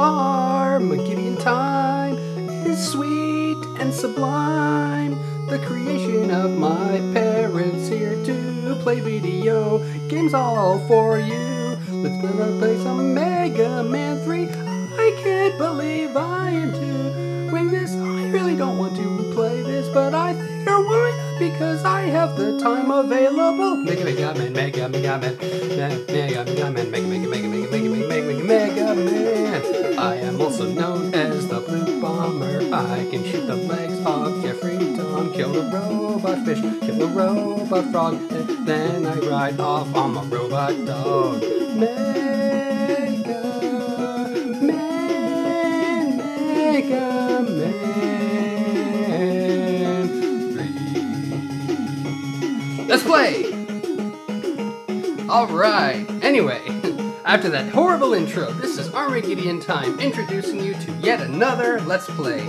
Armagideon time is sweet and sublime. The creation of my parents here to play video games all for you. Let's gonna play some Mega Man 3. I can't believe I am doing this. I really don't want to play this, but I think I why because I have the time available. Mega Mega Man, Mega Mega Man, Mega Mega Man, Mega Mega Mega Mega Mega Mega Mega Man. I am also known as the Blue Bomber. I can shoot the legs off Jeffrey Tom, kill the robot fish, kill the robot frog, and then I ride off on my robot dog. Mega, Mega. Let's play! Alright, anyway, after that horrible intro, this is Armagideon Time introducing you to yet another Let's Play.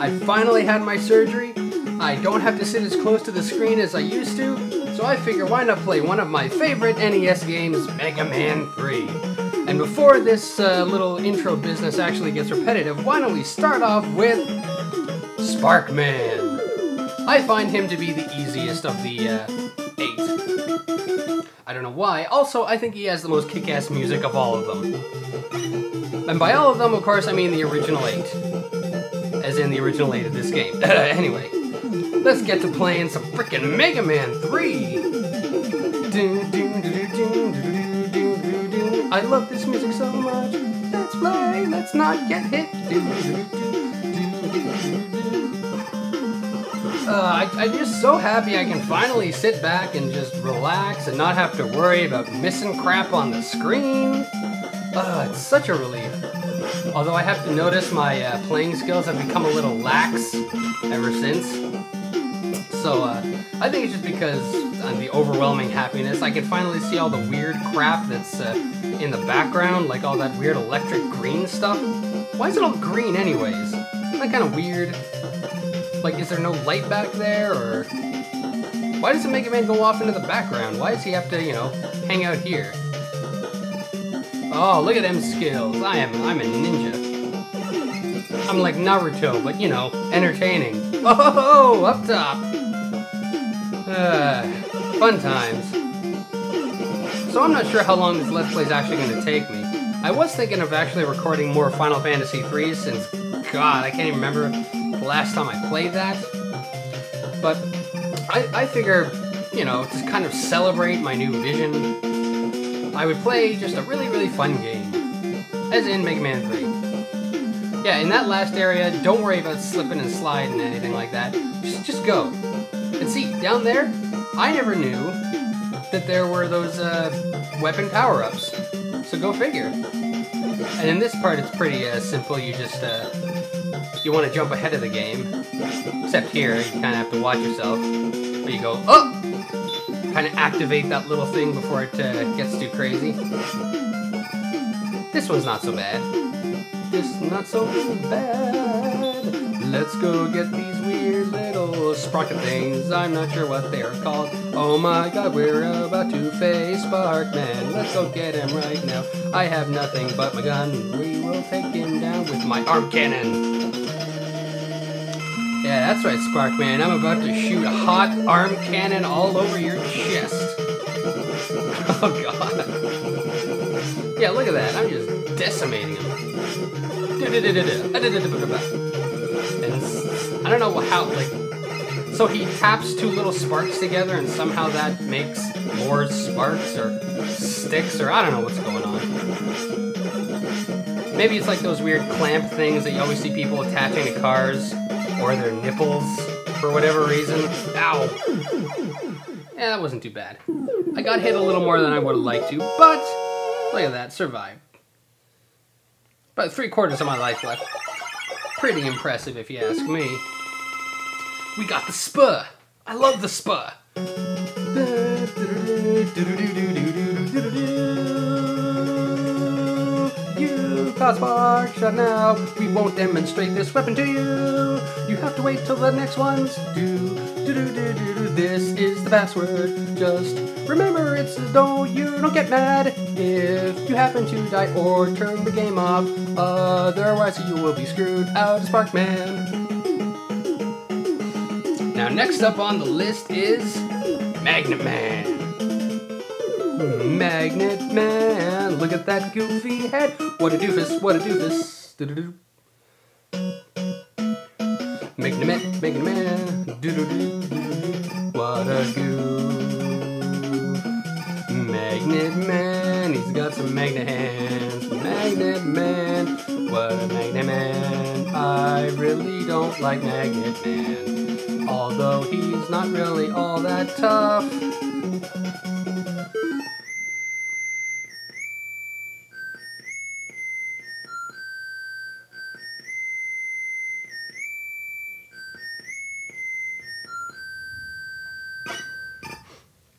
I finally had my surgery. I don't have to sit as close to the screen as I used to, so I figure why not play one of my favorite NES games, Mega Man 3. And before this uh, little intro business actually gets repetitive, why don't we start off with Sparkman? I find him to be the easiest of the uh, eight. I don't know why. Also, I think he has the most kick-ass music of all of them. And by all of them, of course, I mean the original eight. As in the original eight of this game. anyway, let's get to playing some freaking Mega Man 3! I love this music so much. Let's play, let's not get hit. Uh, I, I'm just so happy I can finally sit back and just relax and not have to worry about missing crap on the screen. Uh, it's such a relief. Although I have to notice my uh, playing skills have become a little lax ever since. So uh, I think it's just because of the overwhelming happiness. I can finally see all the weird crap that's uh, in the background, like all that weird electric green stuff. Why is it all green anyways? Isn't that kind of weird? Like, is there no light back there, or why does the Mega Man go off into the background? Why does he have to, you know, hang out here? Oh, look at them skills! I am, I'm a ninja. I'm like Naruto, but you know, entertaining. Oh, up top. Uh, fun times. So I'm not sure how long this Let's Play is actually going to take me. I was thinking of actually recording more Final Fantasy 3 since, God, I can't even remember last time I played that. But I, I figure, you know, to kind of celebrate my new vision, I would play just a really, really fun game. As in Mega Man 3. Yeah, in that last area, don't worry about slipping and sliding and anything like that. Just, just go. And see, down there, I never knew that there were those uh, weapon power-ups. So go figure. And in this part, it's pretty uh, simple. You just uh, you want to jump ahead of the game. Except here, you kind of have to watch yourself. But you go, oh! Kind of activate that little thing before it uh, gets too crazy. This one's not so bad. This not so bad. Let's go get these weird little sprocket things. I'm not sure what they are called. Oh my god, we're about to face Sparkman. Let's go get him right now. I have nothing but my gun. We will take him down with my arm cannon. Yeah, that's right, Sparkman. I'm about to shoot a hot arm cannon all over your chest. Oh god. Yeah, look at that. I'm just decimating him. And I don't know how, like, so he taps two little sparks together and somehow that makes more sparks or sticks or I don't know what's going on. Maybe it's like those weird clamp things that you always see people attaching to cars or their nipples for whatever reason. Ow! Yeah, that wasn't too bad. I got hit a little more than I would have liked to, but look at that, survived. About three quarters of my life left. Pretty impressive if you ask me. We got the spur. I love the spur. Spark Shot now. We won't demonstrate this weapon to you. You have to wait till the next ones do. Do do do do. This is the password. Just remember, it's don't you don't get mad if you happen to die or turn the game off. Otherwise, you will be screwed out of Sparkman. Now, next up on the list is Magnet Man. Magnet Man, look at that goofy head. What a doofus, what a doofus. Do-do-do. Magnet Man, Magnet Man, do-do-do, do-do-do. What a goof. Magnet Man, he's got some magnet hands. Magnet Man, what a magnet man. I really don't like Magnet Man. Although he's not really all that tough.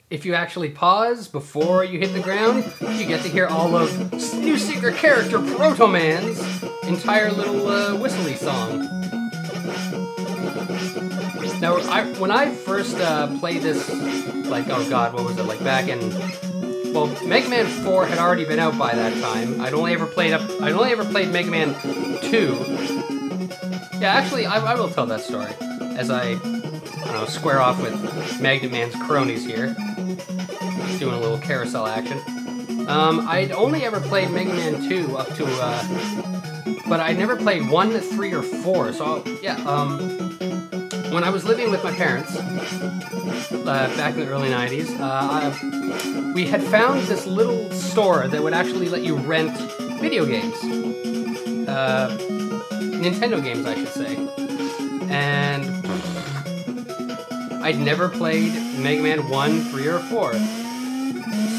If you actually pause before you hit the ground, you get to hear all of new secret character Proto Man's entire little uh, whistly song. Now, I, when I first uh, played this, like, oh god, what was it, like back in, well, Mega Man 4 had already been out by that time. I'd only ever played up, I'd only ever played Mega Man 2. Yeah, actually, I, I will tell that story as I, Know, square off with Magnet Man's cronies here. Doing a little carousel action. Um, I'd only ever played Mega Man 2 up to, uh, but I never played 1, 3, or 4, so, yeah, um, when I was living with my parents, uh, back in the early 90s, uh, I, we had found this little store that would actually let you rent video games. Uh, Nintendo games, I should say. And I'd never played Mega Man 1, 3, or 4.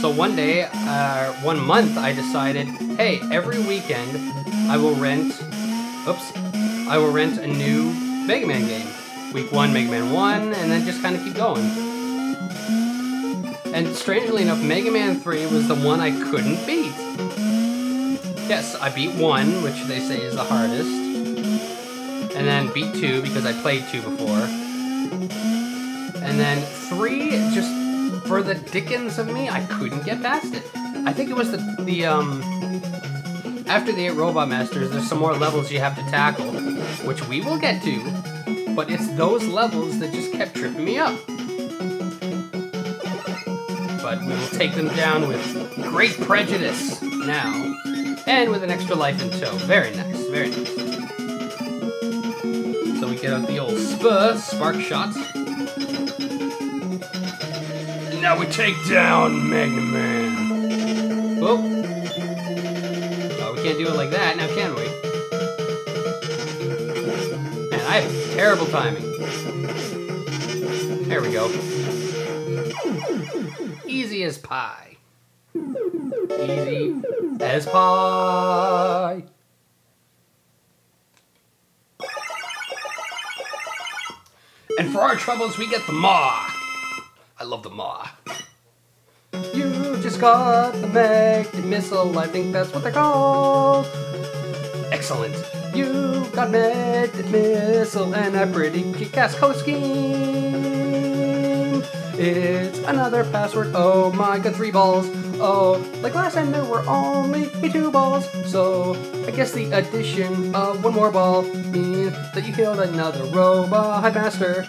So one day, uh, one month, I decided, hey, every weekend I will rent, oops, I will rent a new Mega Man game. Week 1, Mega Man 1, and then just kind of keep going. And strangely enough, Mega Man 3 was the one I couldn't beat. Yes, I beat 1, which they say is the hardest. And then beat 2 because I played 2 before. And then 3, just for the dickens of me, I couldn't get past it. I think it was the, the um, after the 8 Robot Masters, there's some more levels you have to tackle, which we will get to, but it's those levels that just kept tripping me up. But we will take them down with great prejudice now, and with an extra life in tow. Very nice, very nice. So we get out the old spur, spark shots. Now we take down Magnet Man. Oh. Oh, we can't do it like that now, can we? Man, I have terrible timing. There we go. Easy as pie. Easy as pie. And for our troubles, we get the Maw. I love the Ma. You just got the magnet missile, I think that's what they're called. Excellent. You got magnet missile and a pretty kick-ass color scheme. It's another password. Oh my god, three balls. Oh, like last time there were only two balls. So I guess the addition of one more ball means that you killed another robot master.